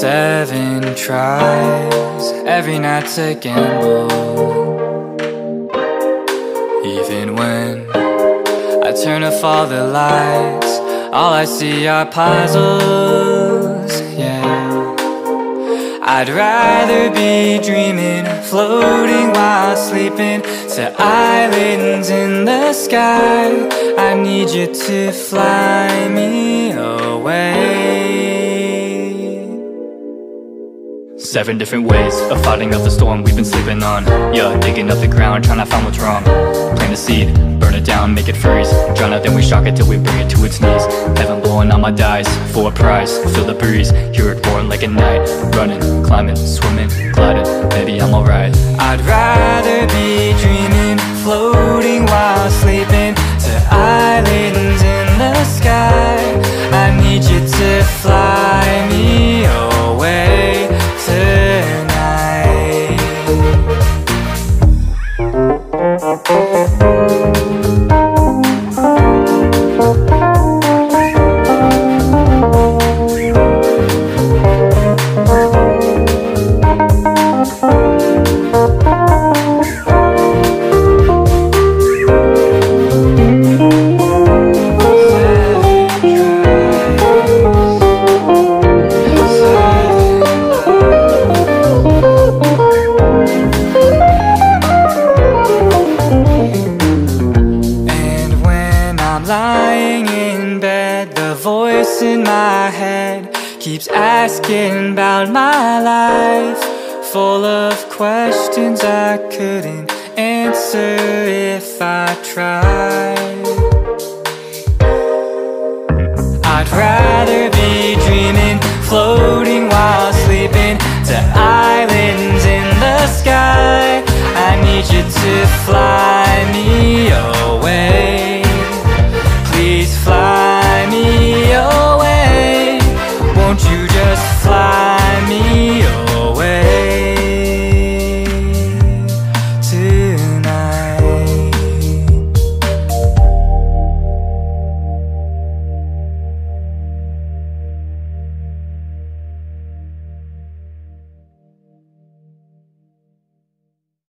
Seven tries every night to gamble. Even when I turn off all the lights, all I see are puzzles. Yeah. I'd rather be dreaming, floating while sleeping to islands in the sky. I need you to fly me away. Seven different ways of fighting off the storm we've been sleeping on. Yeah, digging up the ground, trying to find what's wrong. Plant the seed, burn it down, make it freeze. Drown it, then we shock it till we bring it to its knees. Heaven blowing on my dice, for a prize Feel the breeze, hear it roaring like a night. Running, climbing, swimming, gliding, maybe I'm alright. I'd rather be dreaming, floating while sleeping To islands in the sky. I need you to fly voice in my head keeps asking about my life, full of questions I couldn't answer if I tried. I'd rather be dreaming, floating while sleeping to islands in the sky. I need you to fly.